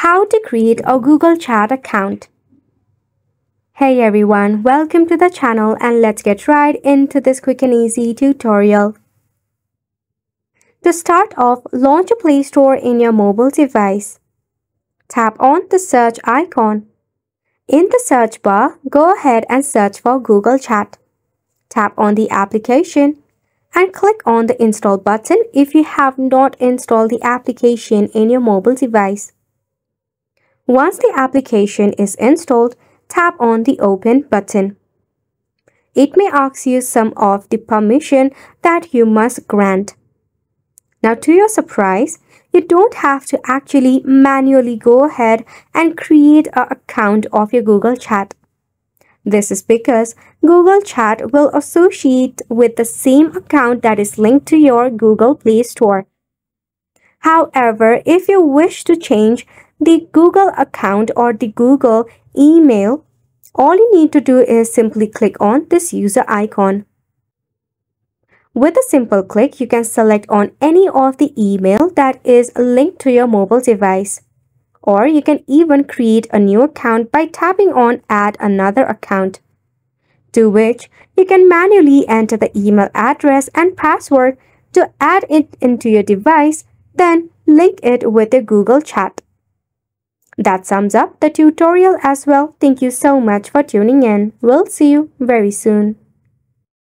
How to create a Google Chat account. Hey everyone, welcome to the channel and let's get right into this quick and easy tutorial. To start off, launch a Play Store in your mobile device. Tap on the search icon. In the search bar, go ahead and search for Google Chat. Tap on the application and click on the install button if you have not installed the application in your mobile device. Once the application is installed, tap on the open button. It may ask you some of the permission that you must grant. Now to your surprise, you don't have to actually manually go ahead and create an account of your Google Chat. This is because Google Chat will associate with the same account that is linked to your Google Play Store. However, if you wish to change the Google account or the Google email, all you need to do is simply click on this user icon. With a simple click, you can select on any of the email that is linked to your mobile device or you can even create a new account by tapping on add another account to which you can manually enter the email address and password to add it into your device then link it with your Google Chat. That sums up the tutorial as well. Thank you so much for tuning in. We'll see you very soon.